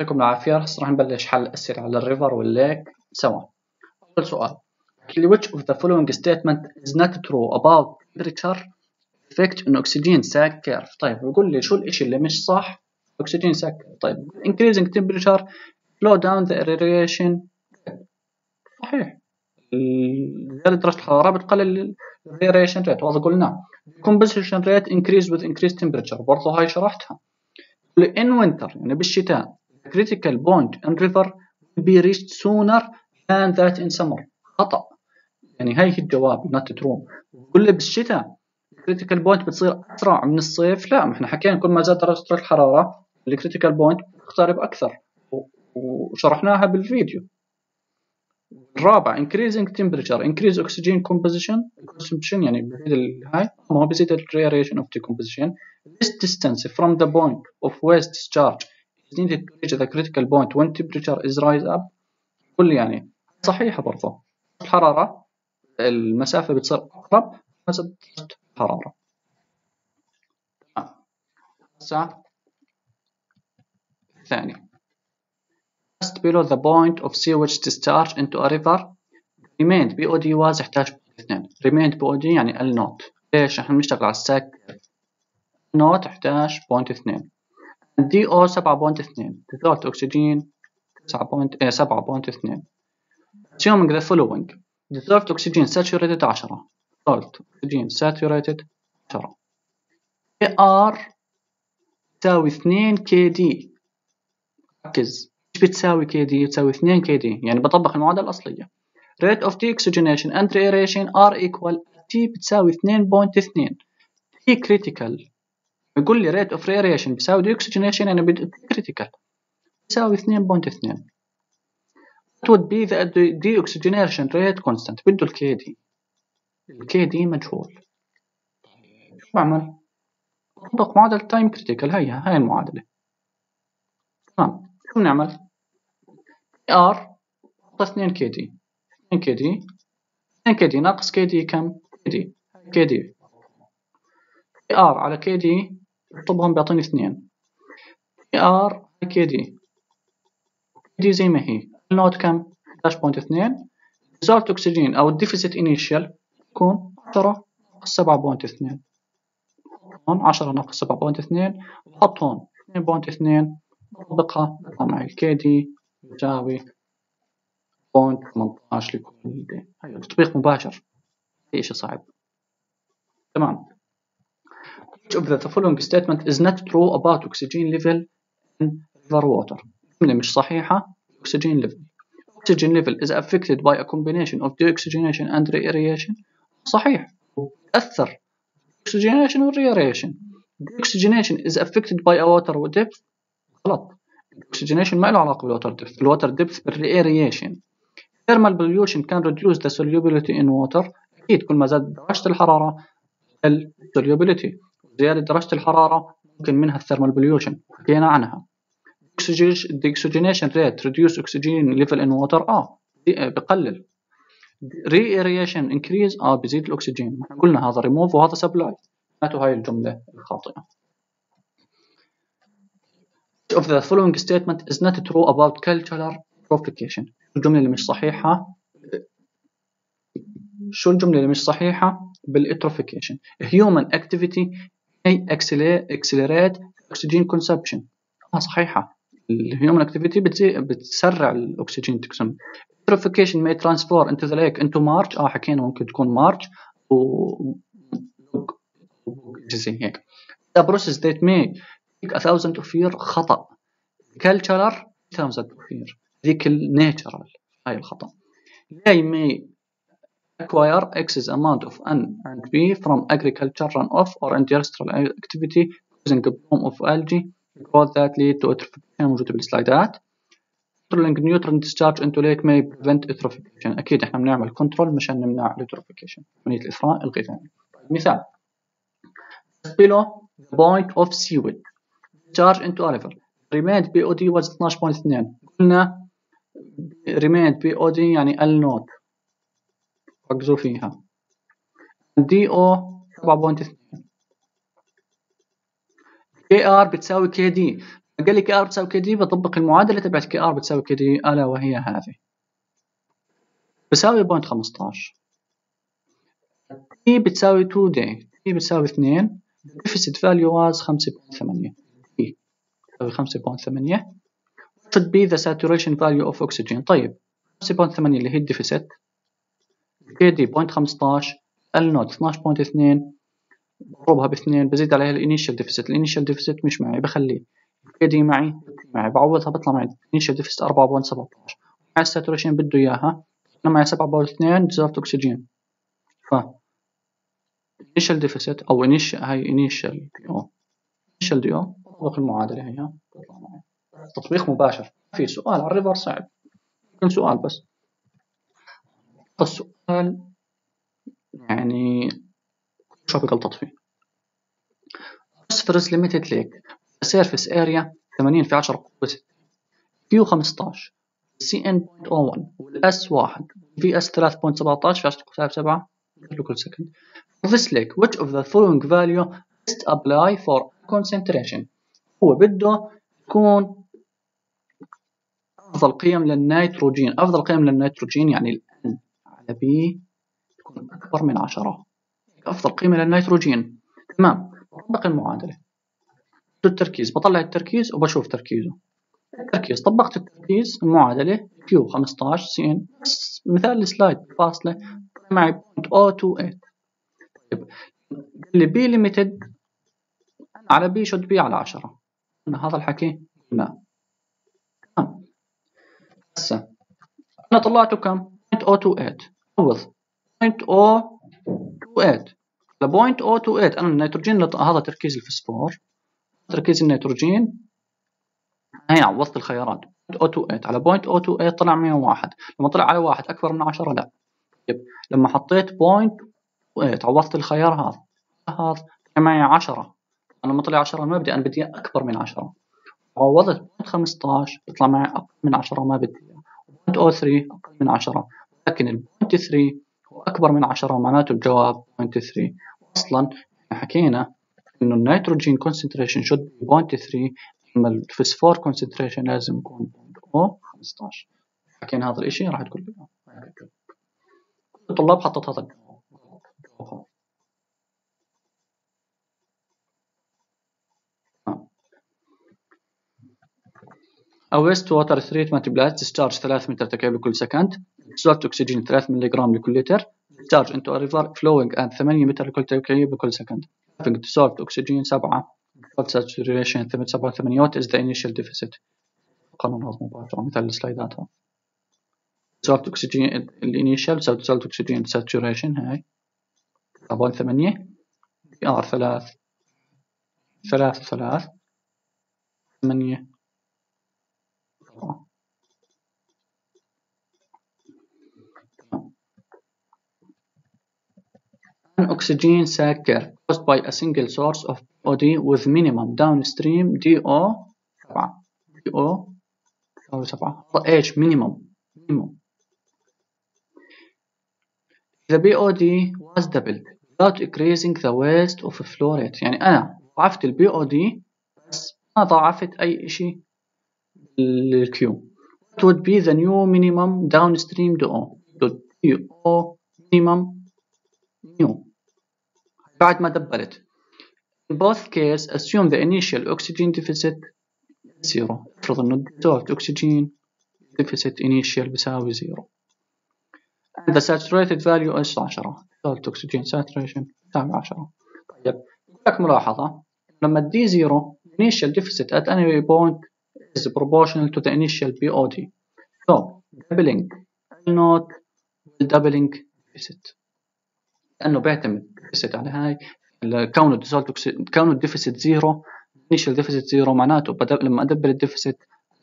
يعطيكم العافية هسه راح نبلش حل أسئلة على ال river وال lake سوا أول سؤال which of the following statement is not true about temperature effect on oxygen sag curve طيب بيقول لي شو الإشي اللي مش صح oxygen sag طيب increasing temperature slow down the reaeration صحيح زيادة درجة الحرارة بتقلل ال reaeration rate وهذا قلناه decomposition rate increase with increased temperature برضه هاي شرحتها in winter يعني بالشتاء critical point in river will be reached sooner than that in summer خطأ يعني هاي هي الجواب not true بقول لي بالشتاء critical point بتصير أسرع من الصيف لا ما إحنا حكينا كل ما زاد درجة الحرارة ال critical point بتقترب أكثر وشرحناها بالفيديو الرابع increasing temperature increase oxygen consumption consumption يعني بزيد هاي ما هو بزيد ال of decomposition this distance from the point of waste discharge is needed to reach the critical point when temperature is rise up كل يعني صحيحة برضه الحرارة المسافة بتصير أقرب حسب الحرارة هسه الثاني just below the point of sewage discharge into a river remained BOD was يحتاج اثنين remained BOD يعني ال نوت ليش إحنا بنشتغل على الساك نوت يحتاج بوينت اثنين بوينت إيه سبعة بوينت اثنين assuming the following dissolved oxygen saturated عشرة dissolved oxygen saturated عشرة AR تساوي اثنين كي دي ركز إيش بتساوي كي دي تساوي 2 كي دي يعني بطبق المعادله الاصليه rate of deoxygenation and reaeration are equal T بتساوي 2.2 T critical يقول لي rate of reaeration بتساوي deoxygenation يعني critical. بتساوي 2.2 what would be the deoxygenation rate constant. بده ال KD ال KD مجهول شو بعمل؟ بطبق معادلة time critical هي هاي المعادلة. تمام شو بنعمل؟ ار ناقص 2 كي دي 2 كي دي 2 كي دي ناقص كي دي كم؟ كي دي كي دي ار على كي دي اطلبهم بيعطيني 2 ار كي دي دي زي ما هي. النوت كم؟ 11.2 ريزولت اكسجين أو الديفيسيت انيشال يكون 10 ناقص 7.2 هون 10 ناقص 7.2 وحط هون 2.2 نطبقها معي كي دي يساوي بوينت 18 لكل دي هي تطبيق مباشر. أي شيء صعب تمام. Which of the following statement is not true about oxygen level in river water جملة مش صحيحة oxygen level oxygen level is affected by a combination of deoxygenation and reaeration صحيح تأثر oxygenation و reaeration deoxygenation is affected by a water depth غلط ال oxygenation ما له علاقه بال water depth ال water depth بال reaeration thermal pollution can reduce the solubility in water أكيد كل ما زاد درجه الحراره ال solubility زيادة درجة الحرارة ممكن منها ال thermal pollution حكينا عنها. ال deoxygenation rate reduce oxygen level in water آه بقلل. reaeration increase آه بزيد الأكسجين. قلنا هذا ريموف وهذا supply معناته هاي الجملة الخاطئة. Of the following statement is not true about cultural eutrophication الجملة اللي مش صحيحة؟ شو الجملة اللي مش صحيحة؟ بال eutrophication human activity أي accelerate oxygen consumption صحيحة. الهيومن اكتيفيتي بتسرع الأكسجين تقسم تروفيكيشن مي ترانسفور انتو ذا ليك انتو مارج آه حكينا ممكن تكون مارش و جزئين هيك. ذا بروسيس ذات مي 1000 اوف يير خطأ. كلتشرر 1000 اوف يير ذيك النيتشرال هاي الخطأ. ذي مي acquire excess amount of N and B from agriculture runoff or industrial activity using a bloom of algae because that lead to eutrophication موجودة بالسلايدات controlling nutrient discharge into lake may prevent eutrophication أكيد إحنا بنعمل كنترول مشان نمنع eutrophication عملية الإثراء الغذائي مثال below the point of sewage charge into a river remained BOD was 12.2 قلنا remained BOD يعني ال نوت ركزوا فيها. DO 7.2 KR بتساوي KD قال لي KR بتساوي KD بطبق المعادلة تبعت KR بتساوي KD ألا وهي هذه. بتساوي point 15 T بتساوي 2 D T بتساوي 2 deficit value was 5.8 T بتساوي 5.8 should be the saturation value of oxygen. طيب 5.8 اللي هي ال deficit KD 0.15 L naught 12.2 بضربها باثنين بزيد عليها ال initial deficit. ال initial deficit مش معي بخليه. KD معي معي بعوضها بطلع معي. ال initial deficit 4.17 مع ال saturation بده إياها. أنا معي 7.2 dissolved oxygen ف initial deficit أو initial هاي initial O. initial O. بطبق المعادلة هي. بتطلع معي. تطبيق مباشر. في سؤال على الريفر صعب يمكن سؤال بس. السؤال يعني بغلطت فيه phosphorus limited lake surface area 80 في 10 قوة 6 كيو 15 سي ان 0.01 والاس 1 في اس 3.17 في 10 قوة 7 لكل سكند this lake which of the following value best apply for concentration? هو بده يكون أفضل قيم للنيتروجين. أفضل قيم للنيتروجين يعني B تكون أكبر من 10 أفضل قيمة للنيتروجين. تمام. بطبق المعادلة. التركيز. بطلع التركيز وبشوف تركيزه. التركيز طبقت التركيز. المعادلة. Q 15 سين مثال السلايد. فاصلة. معي 0.028 طيب. اللي بي ليميتد على بي شود بي على 10 هذا الحكي. لا. تمام. هسه. أنا طلعته كم؟ 0.028 عوض 0.028 ل 0.028 أنا النيتروجين هذا تركيز الفسفور تركيز النيتروجين. هي عوضت الخيارات 0.028 على 0.028 طلع 101 لما طلع على واحد أكبر من 10 لا. طيب لما حطيت 0.028 عوضت الخيار هذا هذا معي 10 أنا لما طلع 10 ما بدي أنا بدي أكبر من 10 عوضت 0.15 بيطلع معي أقل من 10 ما بدي 0.03 أقل من 10 لكن 0.3 هو أكبر من 10 معناته الجواب 0.3 أصلا حكينا إنه النيتروجين concentration should be 0.3 أما الفسفور concentration لازم يكون 0.15 حكينا هذا الإشي راح تقول الطلاب حطت هذا الجواب. A waste water treatment plant discharge 3 متر تكعيب لكل second dissolved oxygen 3 ملغ لكل لتر into a river flowing at 8 متر لكل تكعيب لكل second dissolved oxygen 7 dissolved saturation 87 what is the initial deficit قانون هضم مباشرة مثل السلايدات هذا dissolved oxygen الانيشال dissolved oxygen saturation هاي 7.8 ار 3 3 3 8 An oxygen saccade caused by a single source of OD with minimum downstream DO 7 DO 7 H minimum minimum The BOD was doubled without increasing the waste of flow rate يعني أنا ضعفت ال BOD بس ما ضاعفت أي إشي الكيو what would be the new minimum downstream DO DO minimum new بعد ما دبلت in both cases assume the initial oxygen deficit zero افرض انه dissolved oxygen deficit initial بيساوي zero and the saturated value is 10 dissolved oxygen saturation بيساوي 10 طيب لك ملاحظة لما d zero initial deficit at any point is proportional to the initial BOD so doubling L naught will doubling deficit لأنه بيعتمد deficit على هاي كونه كونه ال deficit zero initial deficit zero معناته بدب لما ادبل ال deficit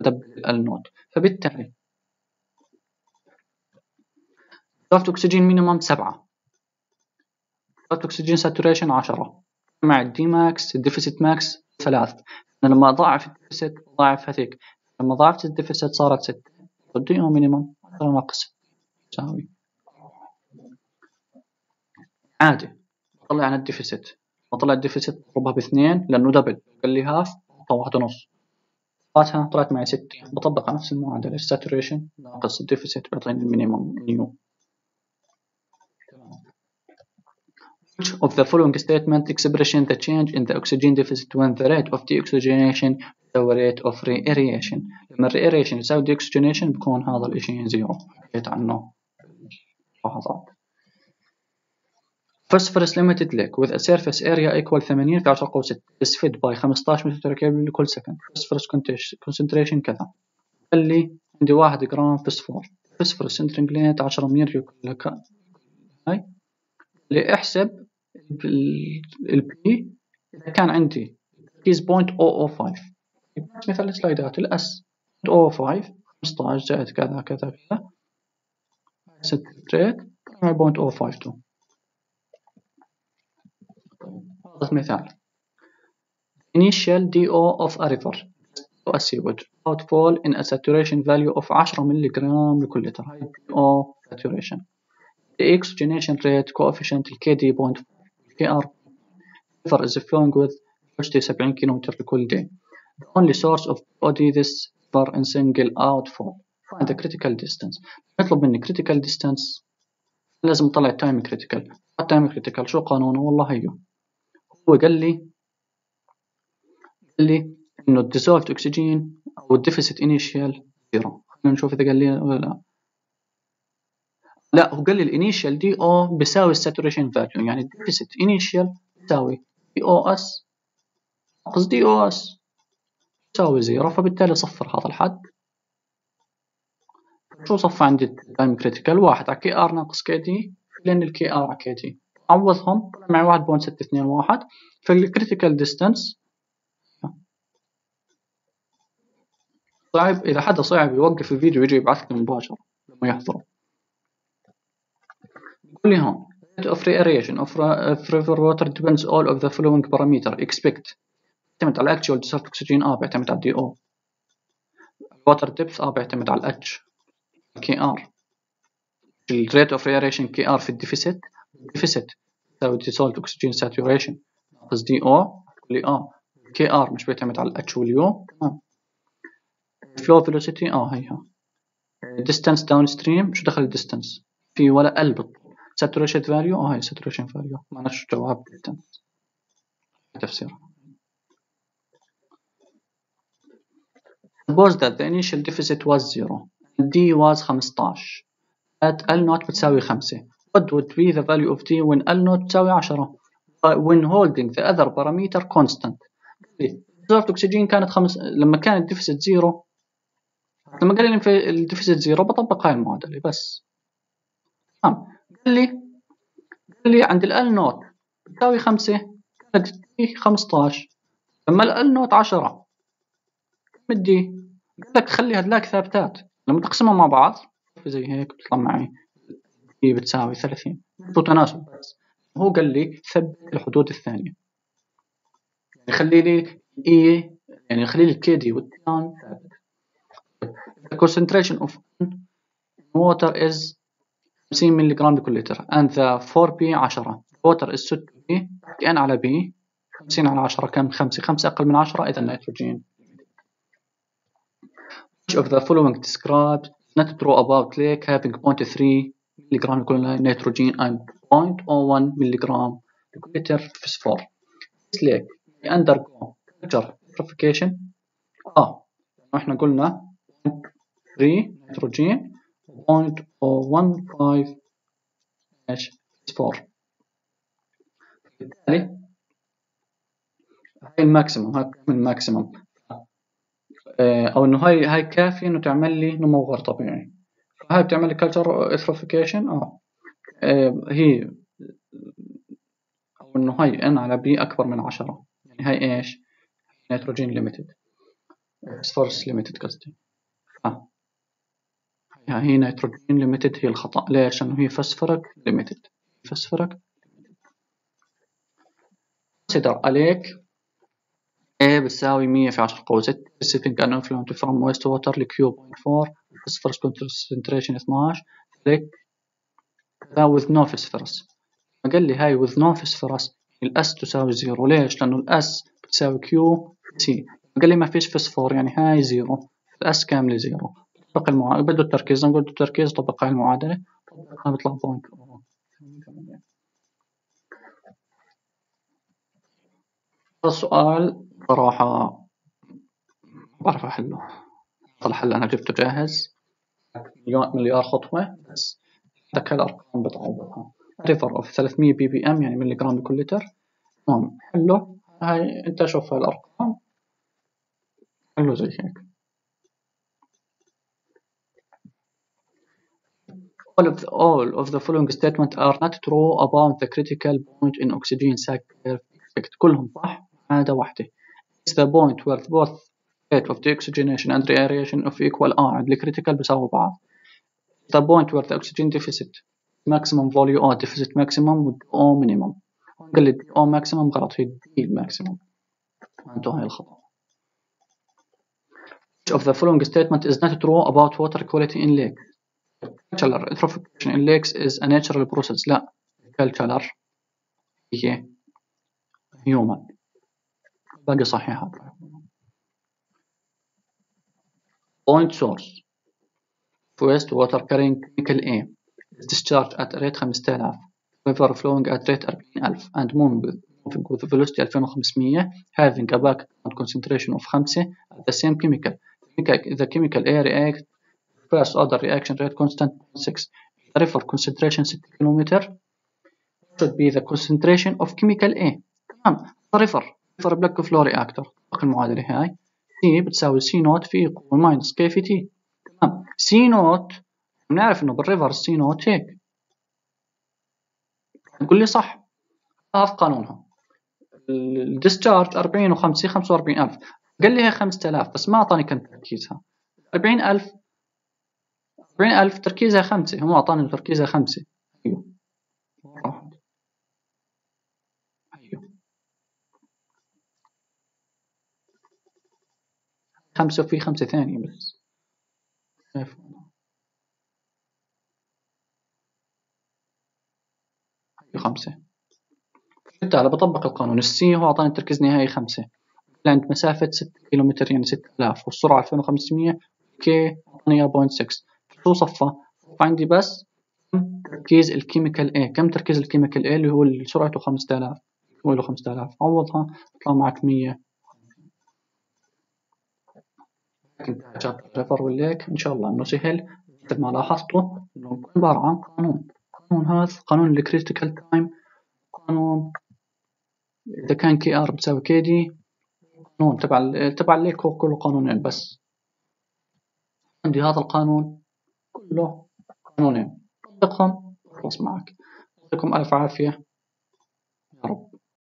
ادبل L naught. فبالتالي dissolved oxygen minimum سبعة. dissolved oxygen saturation عشرة. مع ال D max ال deficit max ثلاث أنا لما أضاعف ال deficit أضاعف هذيك. لما ضاعفت ال deficit صارت ستة. وال D minimum عشرة ناقص يساوي عادي. طلع عن ال deficit. بطلع ال deficit بضربها باثنين لأنه double قال لي half واحد ونص. طلعتها طلعت معي ستة. بطبق على نفس المعادلة ال saturation ناقص ال deficit بيعطيني ال minimum new Which of the following statement expression the change in the oxygen deficit when the rate of deoxygenation the rate of reaeration. لما الريأريشن يساوي deoxygenation بكون هذا الإشي زيرو حكيت عنه. لحظات phosphorus limited lake with a surface area equal 80 في 10 قوة 6 is fed by 15 متر كيلو لكل سكند phosphorus concentration كذا. قال لي عندي 1 جرام فسفور phosphorus rate 10 ملي هاي. اللي أحسب البي إذا كان عندي تركيز 0.005 مثل السلايدات. الاس 0.05 15 زائد كذا كذا كذا. ست ريت 0.052 هذا مثال initial DO of a river a sewage outfall in a saturation value of 10 ملي جرام لكل لتر هاي DO saturation the oxygenation rate coefficient KD 0.4 KR river is flowing with velocity 70 km لكل day the only source of body this river in single outfall find the critical distance يطلب مني critical distance لازم اطلع time critical time critical شو قانونه والله هيو هو قال لي قال لي إنه ال dissolved oxygen أو ال deficit initial zero خلينا نشوف إذا قال لي ولا لا. لا هو قال لي ال initial DO بيساوي ال saturation value. يعني ال deficit initial بيساوي دي أو أس ناقص دي أو أس يساوي zero فبالتالي صفر هذا الحد. شو صف عندي؟ ال time critical واحد على KR ناقص KD لأن ال KR على KD. عوضهم طلع معي واحد point ستة اثنين distance صعب إذا حدا صعب يوقف الفيديو ويجي يبعث لي مباشرة لما يحضره. يقول لي هون rate of reaeration of, of river water depends on all of the following parameter. except. بيعتمد على actual dissolved oxygen آه بيعتمد على DO water depth آه بيعتمد على H. KR ال rate of reaeration KR في ال deficit ال deficit تساوي dissolved oxygen saturation ناقص DO لي آه KR مش بيعتمد على H وال U تمام flow velocity آه هيها distance downstream شو دخل ال distance في ولا بالطول saturation value آه هي saturation value معناش جواب distance تفسير suppose that the initial deficit was zero D was 15 at L naught بتساوي 5 what would be the value of D when L naught تساوي 10 when holding the other parameter constant. dissolved oxygen كانت خمس لما كان ال deficit zero. لما قال لي في ال deficit zero بطبق هاي المعادلة. بس. تمام. قال لي قال لي عند L naught بتساوي خمسة. كانت دي 15 لما ال نوت 10 كم الدي؟ قال لك خلي هدلاك ثابتات. لما تقسمهم مع بعض زي هيك بتطلع معي. بتساوي 30 تناسب بس. هو قال لي ثبت الحدود الثانية. يعني خلي لي اي يعني خلي لي الكي دي والتيان ثابت. The concentration of water is 50 ملي جرام لكل لتر. And the 4p 10 water is 6p n على b. 50 على 10 كم؟ 5 5 أقل من 10 إذا النيتروجين which of the following describes not true about lake having 0.3 جرام لكل نيتروجين and 0.01 ملي جرام لكل لتر فسفور. this lake undergo temperature purification. آه إحنا قلنا 3 نيتروجين 0.015 H4 بالتالي هاي الماكسيموم هاي الماكسيموم؟ أو إنه هاي هاي كافية انه تعمل لي نمو غير طبيعي. فهاي بتعمل لي كلتر اثروفيكيشن آه هي أو إنه هاي ان على بي أكبر من عشرة. يعني هاي إيش؟ نيتروجين ليميتد فوسفورس ليميتد قصدي. آه. هي نيتروجين ليميتد هي الخطأ. ليش؟ لأنه هي فسفورك ليميتد فسفورك consider عليك A بتساوي 100 في 10 قوة 6 receiving an influent from waste water ل Q.4 phosphorus concentration 12 لك كذا with no phosphorus قال لي هاي with no phosphorus الأس تساوي زيرو. ليش؟ لأنه الأس بتساوي Q C. قال لي ما فيش فسفور يعني هاي zero. ال S كاملة zero. طبق المعادلة بده التركيز نقول بده التركيز طبق هاي المعادلة. طبقها بيطلع point السؤال صراحة بعرف أحله. هذا الحل أنا جبته جاهز. مليار خطوة بس عندك هالأرقام بتعوضها. river of 300 ppm يعني ملي جرام بكل لتر. تمام حله هاي أنت شوف هاي الأرقام. حله زي هيك. All of the, all of the following statements are not true about the critical point in oxygen cycle effect. كلهم صح ما عدا واحدة is the point where both rate of deoxygenation and reaeration of equal آه عند الكريتيكال بيساووا بعض the point where the oxygen deficit maximum volume آه deficit maximum و O minimum قال لي O maximum غلط هي D maximum معناته هاي الخطأ Which of the following statement is not true about water quality in lake cultural eutrophication in lakes is a natural process لا cultural هي human باقي صحيحة point source waste water carrying chemical A is discharged at rate 5000 river flowing at rate 40000 and moving with velocity 2500 having a background concentration of 5 at the same chemical the chemical A react first order reaction rate constant 6 the river concentration 6 km should be the concentration of chemical A تمام river river plug flow reactor المعادلة هاي C بتساوي C naught في قوة minus K في T. تمام. C naught بنعرف إنه بال river C naught هيك. نقول لي صح. هذا قانونها. ال discharge 40 و5 45000 قال لي هي 5000 بس ما أعطاني كم تركيزها. 40000 40000 تركيزها 5 هو أعطاني تركيزها 5 خمسة وفي خمسة ثانية بس. خمسة. بالتالي بطبق القانون. ال C هو أعطاني التركيز النهائي خمسة. عند مسافة ستة كيلومتر يعني ستة آلاف. والسرعة ألفين وخمسمية. K أعطاني point six شو صفى؟ عندي بس تركيز ال chemical A. كم تركيز ال chemical A اللي هو سرعته خمسة آلاف. هو له خمسة آلاف. عوضها يطلع معك مية جاب river وال lake إن شاء الله إنه سهل. مثل ما لاحظتوا إنه عبارة عن قانون. قانون هذا قانون ال critical time قانون إذا كان KR بتساوي KD قانون تبع تبع ال lake هو كله قانونين بس. عندي هذا القانون كله قانونين. طبقهم خلص معك يعطيكم ألف عافية. يا رب.